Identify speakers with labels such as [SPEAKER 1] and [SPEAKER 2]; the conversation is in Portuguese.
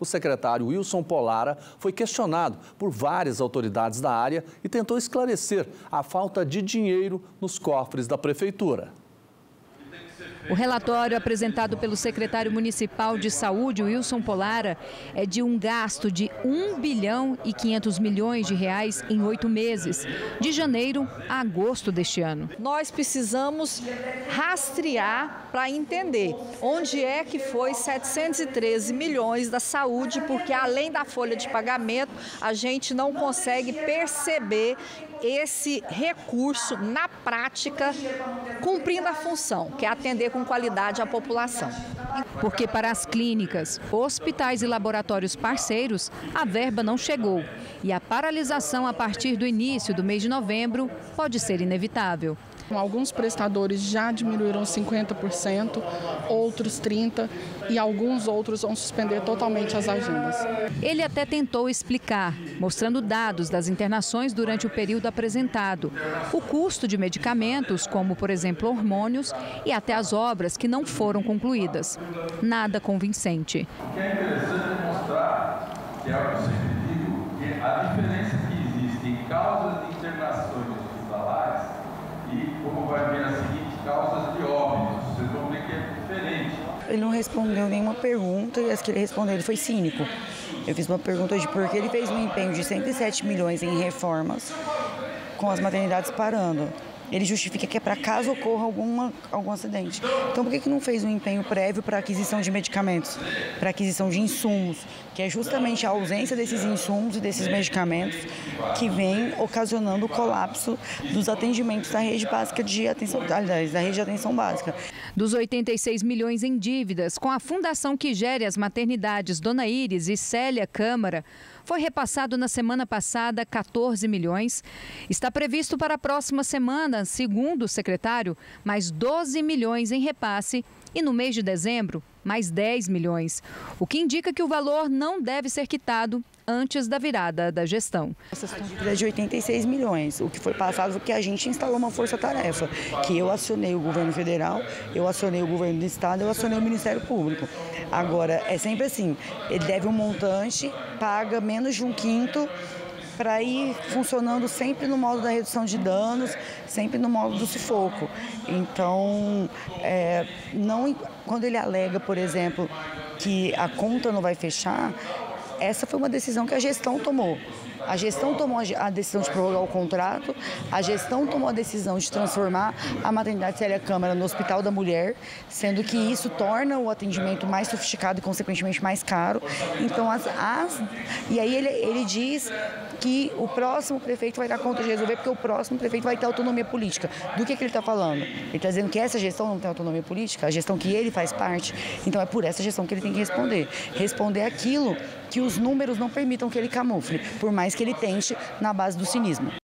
[SPEAKER 1] O secretário Wilson Polara foi questionado por várias autoridades da área e tentou esclarecer a falta de dinheiro nos cofres da prefeitura.
[SPEAKER 2] O relatório apresentado pelo secretário municipal de saúde, Wilson Polara, é de um gasto de 1 bilhão e 500 milhões de reais em oito meses, de janeiro a agosto deste ano.
[SPEAKER 3] Nós precisamos rastrear para entender onde é que foi 713 milhões da saúde, porque além da folha de pagamento, a gente não consegue perceber esse recurso na prática cumprindo a função, que é atender com qualidade a população.
[SPEAKER 2] Porque para as clínicas, hospitais e laboratórios parceiros, a verba não chegou e a paralisação a partir do início do mês de novembro pode ser inevitável.
[SPEAKER 4] Alguns prestadores já diminuíram 50%, outros 30% e alguns outros vão suspender totalmente as agendas.
[SPEAKER 2] Ele até tentou explicar, mostrando dados das internações durante o período apresentado, o custo de medicamentos, como por exemplo hormônios, e até as obras que não foram concluídas. Nada convincente.
[SPEAKER 5] O que é interessante mostrar, que é o que eu sempre digo, que a diferença que existe em causas de internações hospitalares e, como vai ver a seguinte, causas de óbitos. Vocês vão ver que é diferente.
[SPEAKER 6] Ele não respondeu nenhuma pergunta e as que ele respondeu ele foi cínico. Eu fiz uma pergunta de por que ele fez um empenho de 107 milhões em reformas com as maternidades parando ele justifica que é para caso ocorra alguma, algum acidente. Então, por que, que não fez um empenho prévio para aquisição de medicamentos, para aquisição de insumos, que é justamente a ausência desses insumos e desses medicamentos que vem ocasionando o colapso dos atendimentos da rede básica de atenção, aliás, da rede de atenção básica.
[SPEAKER 2] Dos 86 milhões em dívidas com a fundação que gere as maternidades Dona Iris e Célia Câmara, foi repassado na semana passada 14 milhões. Está previsto para a próxima semana, segundo o secretário, mais 12 milhões em repasse e no mês de dezembro, mais 10 milhões, o que indica que o valor não deve ser quitado antes da virada da gestão.
[SPEAKER 6] Essa dívida é de 86 milhões. O que foi passado foi que a gente instalou uma força-tarefa, que eu acionei o governo federal, eu acionei o governo do estado, eu acionei o Ministério Público. Agora, é sempre assim, ele deve um montante, paga menos de um quinto para ir funcionando sempre no modo da redução de danos, sempre no modo do sufoco. Então, é, não, quando ele alega, por exemplo, que a conta não vai fechar, essa foi uma decisão que a gestão tomou. A gestão tomou a decisão de prorrogar o contrato, a gestão tomou a decisão de transformar a maternidade Célia Câmara no Hospital da Mulher, sendo que isso torna o atendimento mais sofisticado e, consequentemente, mais caro. Então, as, as e aí ele, ele diz que o próximo prefeito vai dar conta de resolver, porque o próximo prefeito vai ter autonomia política. Do que, que ele está falando? Ele está dizendo que essa gestão não tem autonomia política, a gestão que ele faz parte. Então, é por essa gestão que ele tem que responder. Responder aquilo que os números não permitam que ele camufle, por mais que ele tente na base do cinismo.